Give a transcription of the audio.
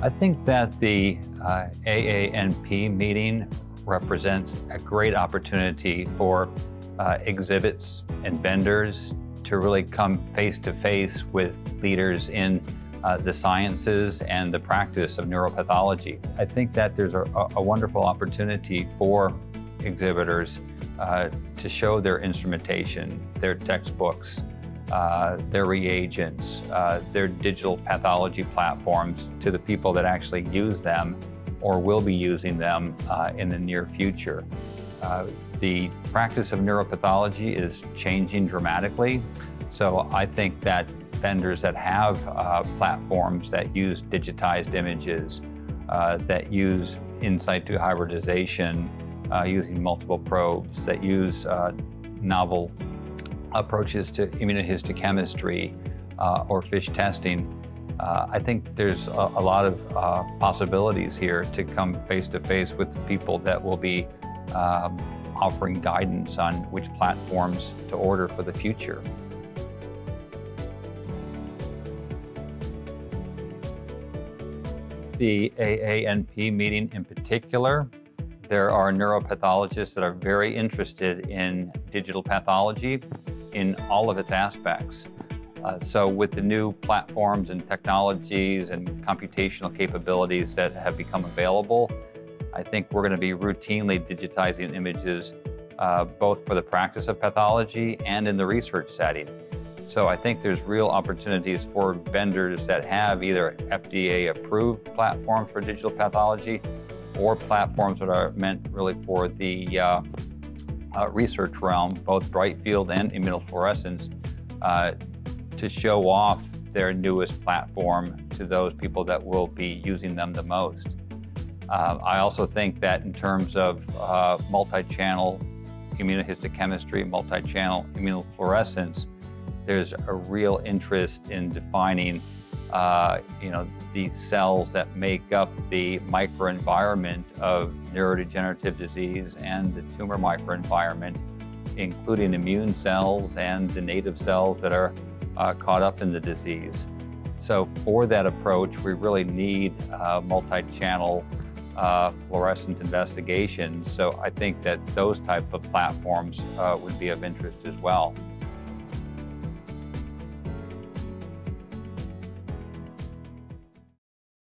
I think that the uh, AANP meeting represents a great opportunity for uh, exhibits and vendors to really come face to face with leaders in uh, the sciences and the practice of neuropathology. I think that there's a, a wonderful opportunity for exhibitors uh, to show their instrumentation, their textbooks, uh, their reagents, uh, their digital pathology platforms to the people that actually use them or will be using them uh, in the near future. Uh, the practice of neuropathology is changing dramatically, so I think that vendors that have uh, platforms that use digitized images, that use in situ hybridization, using multiple probes, that use novel approaches to immunohistochemistry uh, or FISH testing, uh, I think there's a, a lot of uh, possibilities here to come face to face with the people that will be um, offering guidance on which platforms to order for the future. The AANP meeting in particular there are neuropathologists that are very interested in digital pathology in all of its aspects. Uh, so with the new platforms and technologies and computational capabilities that have become available, I think we're going to be routinely digitizing images uh, both for the practice of pathology and in the research setting. So I think there's real opportunities for vendors that have either FDA approved platforms for digital pathology or platforms that are meant really for the uh, research realm, both bright field and immunofluorescence, uh, to show off their newest platform to those people that will be using them the most. Uh, I also think that in terms of uh, multi-channel immunohistochemistry, multi-channel immunofluorescence, there's a real interest in defining uh, you know, the cells that make up the microenvironment of neurodegenerative disease and the tumor microenvironment, including immune cells and the native cells that are uh, caught up in the disease. So for that approach, we really need uh, multi-channel uh, fluorescent investigations. So I think that those type of platforms uh, would be of interest as well.